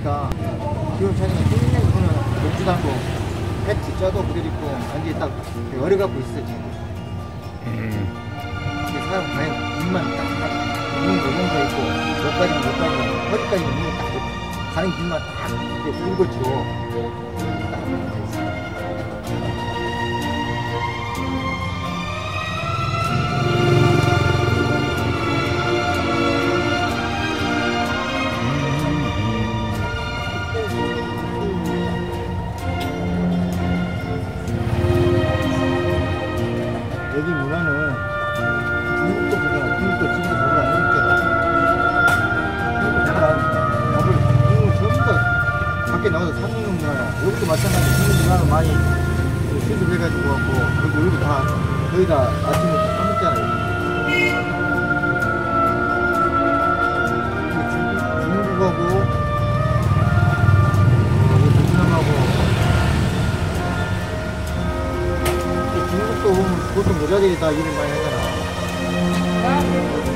하니까 기온 차이가 굉장히 보면 녹지도 않고 패티 쪄도 그대로 있고 완전히 딱 얼어갖고 있어 지금 음. 사람 그냥 눈만 딱 눈은 요정도 있고 여기까지는 여기까지는 허리까지는 눈이 딱 있고 가는 길만 딱 이렇게 붉어지고 딱 여기 문화는 중국도 보다 중국도 지금도 보다 이렇게. 약간 밥을 국물 전부 다 밖에 나가서 사 먹는 문화야 여기도 마찬가지. 중국 문화는 많이 수습해가지고 왔고 그리고 여기도 다 거의 다 아침에 보통 여자들이 다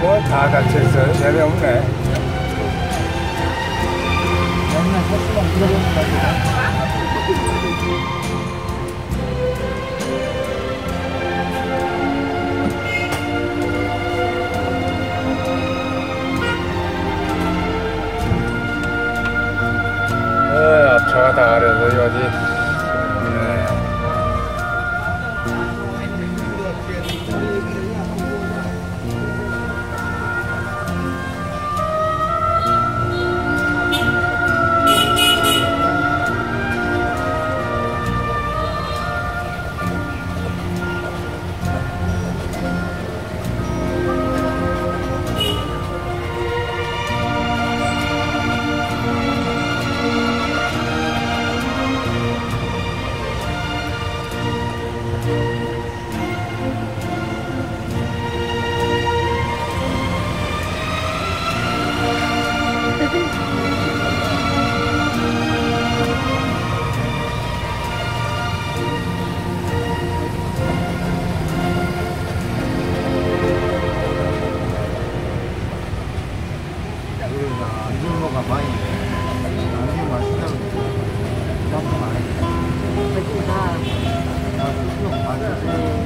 뭐다 갇혀있어요. 내려오네. 맨날 횟수만 들어보는 거같 여기가 안 굶어가 많이 안주 맛있다는 거 그만큼 안 했어. 그치, 다. 다 수영 맞았어.